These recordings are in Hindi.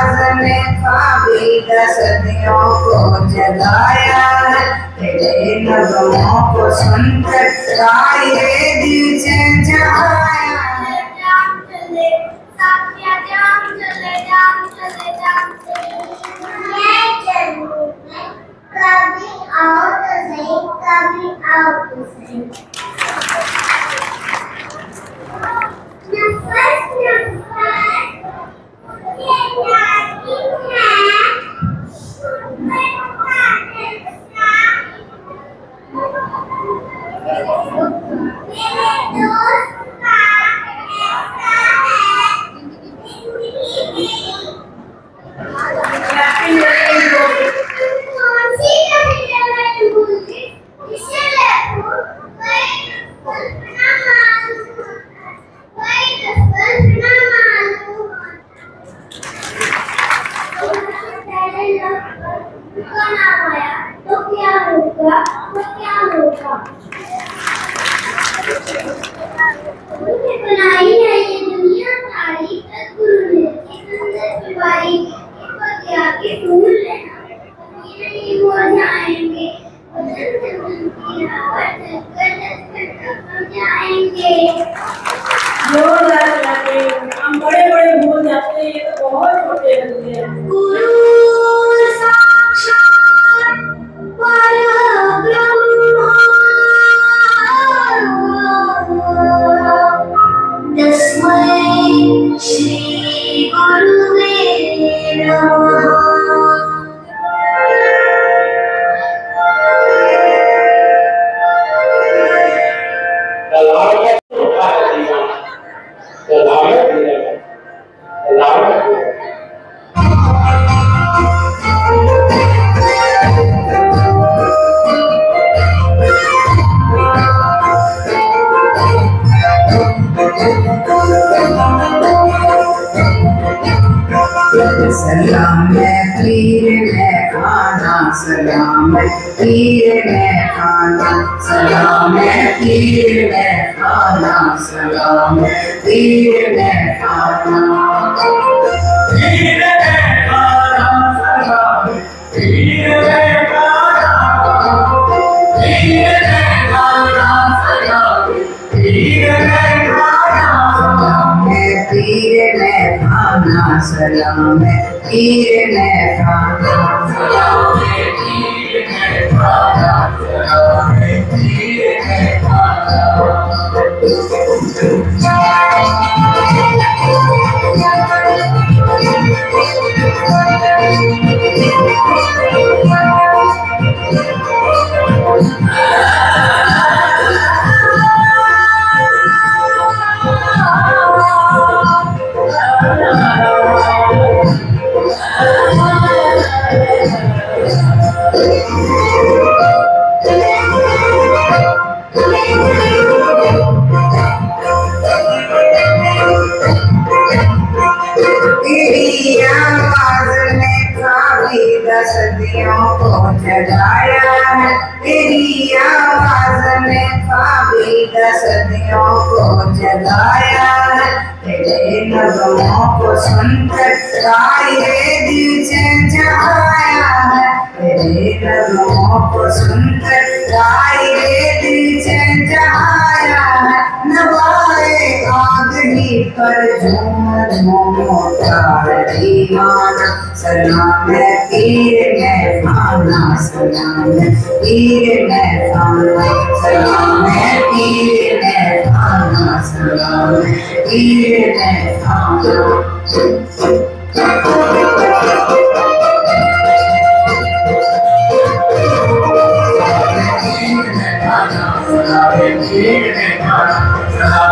आवाज़ ने काफ़ी सदियों को जगाया है। तेरे नगमों को सुनकर गाए दिल से जगाया है। जाम चले, साथिया, जाम चले जाम चले जाम चले। मैं चलूँ, मैं कभी आओ तो सही कभी आओ तो सही पीर में खाना सलाम पीर में खाना पीर में खाना सलाम पीर में खाना पीर में खाना सलाम पीर में खाना सलाम है में खाना सलाम सलाम तेरी आवाज़ ने दस दियों को जगाया है। तेरी आवाज़ ने काफ़ी दस दियों को जगाया है। तेरे नगमों को सुनकर गाए नगमों को सुनकर गाए दिल पर झूम झूम तारी माना सलाम है पीर में पीर में खाना पीर में पीर में खाना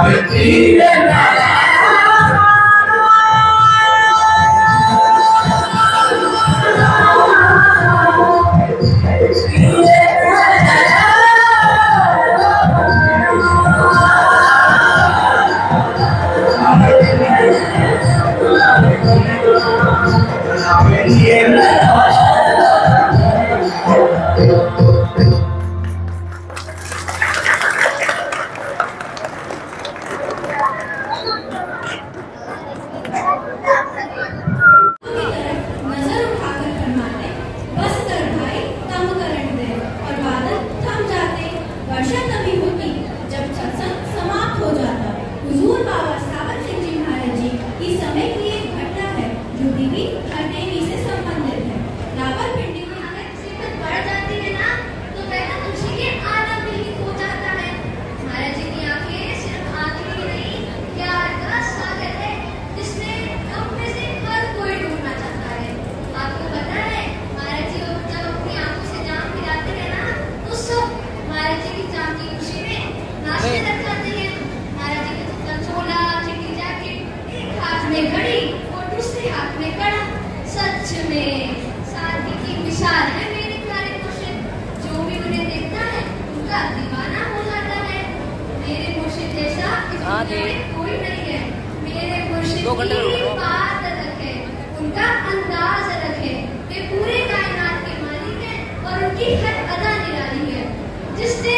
Hallelujah. आपने पढ़ा सच में। शादी की मिसाल है मेरे प्यारे मुर्शिद जो भी उन्हें देखता है उनका दीवाना हो जाता है। मेरे मुर्शिद जैसा इस कोई नहीं है। मेरे मुर्शिद की बात अलग है उनका अंदाज अलग है वे पूरे कायनात के मालिक हैं और उनकी हर अदा निराली है। जिसने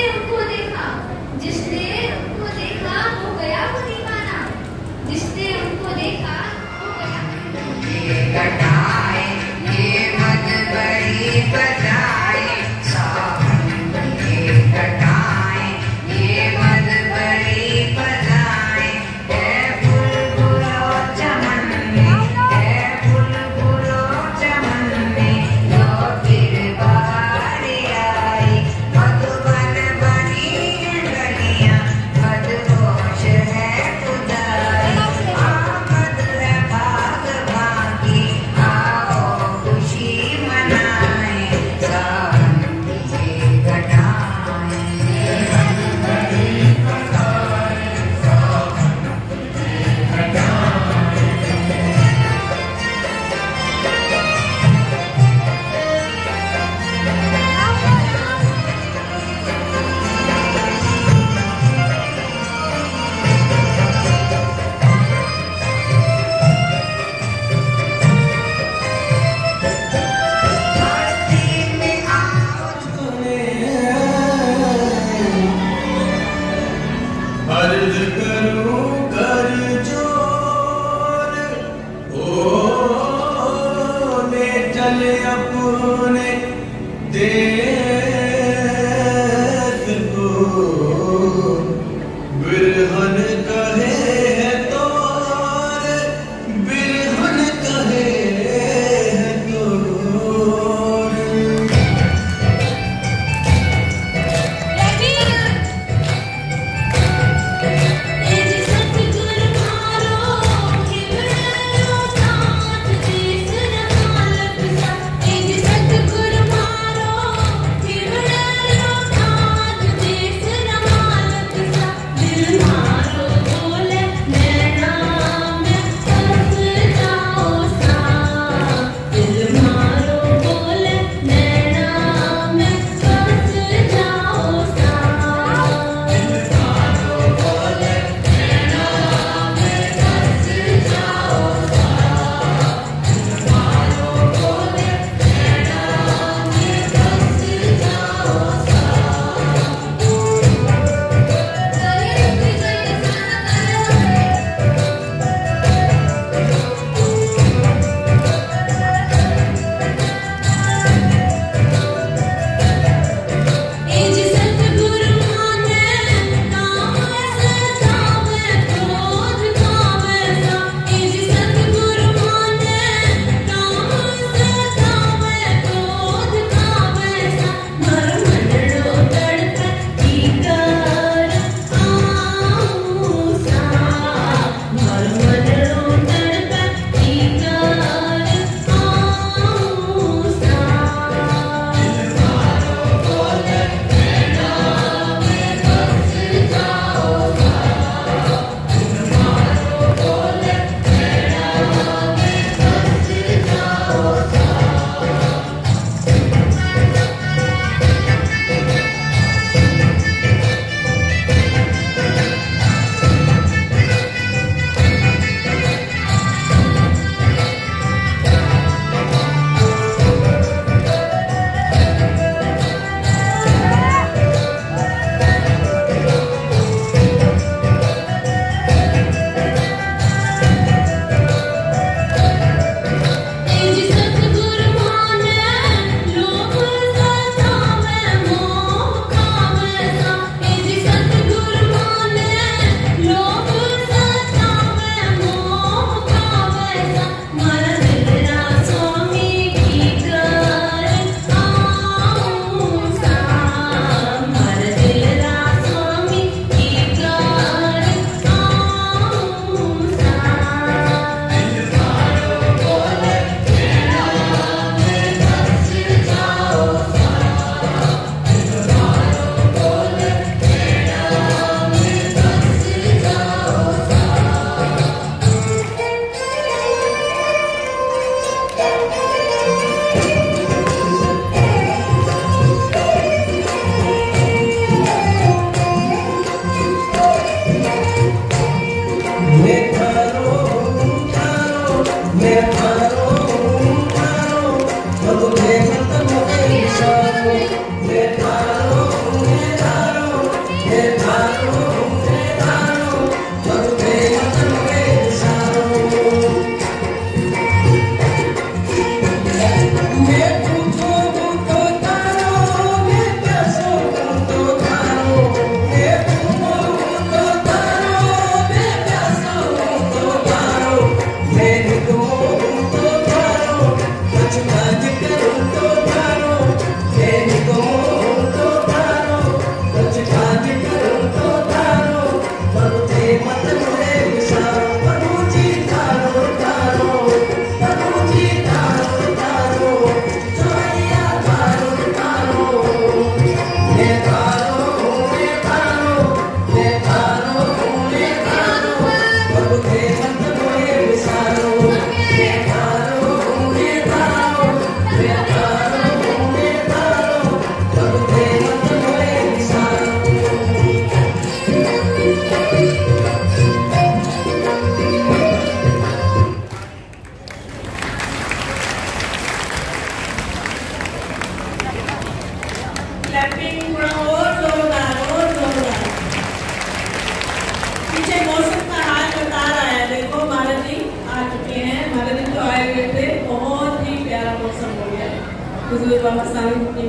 महाराज जी तो